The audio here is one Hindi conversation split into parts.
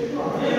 Amen.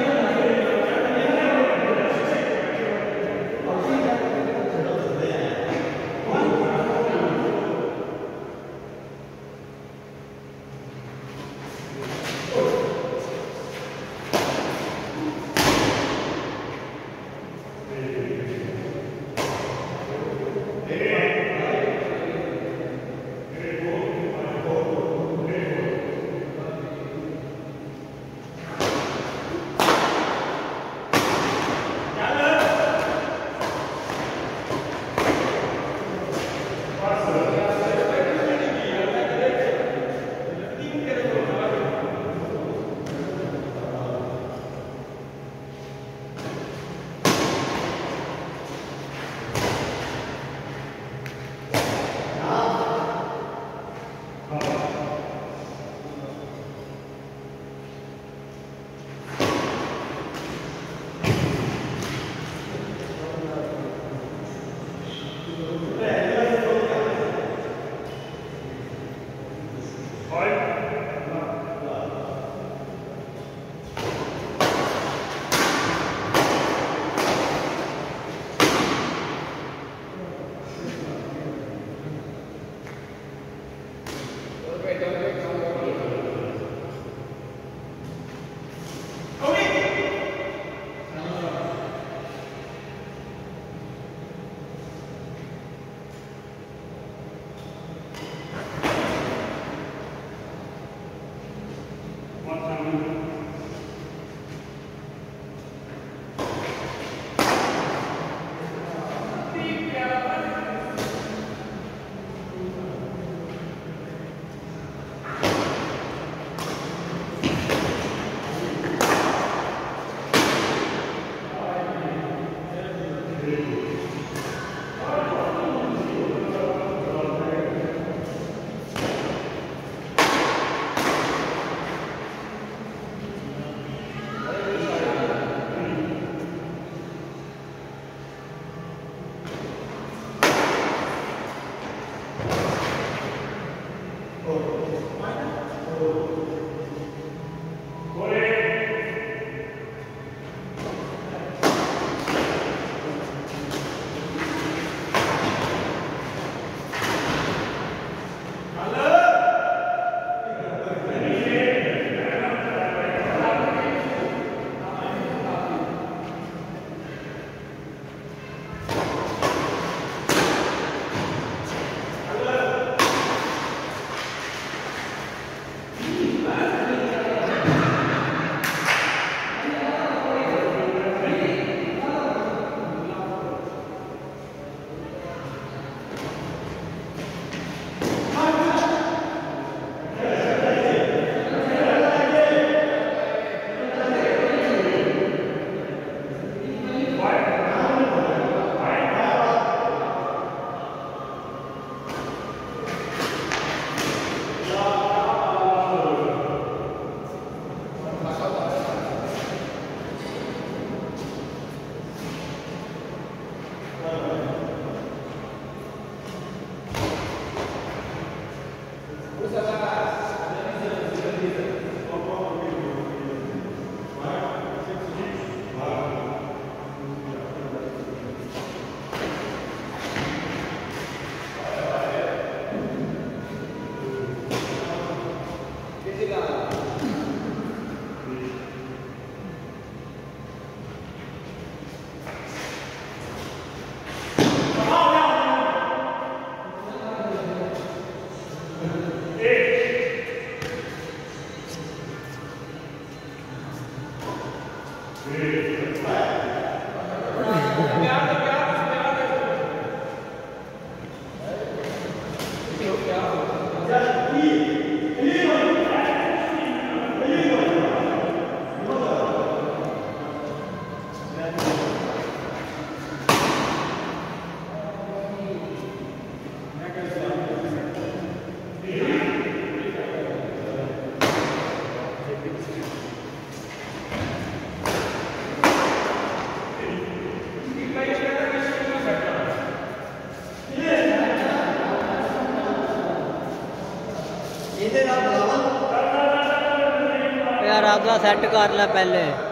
यार अगला सेट कर ले पहले।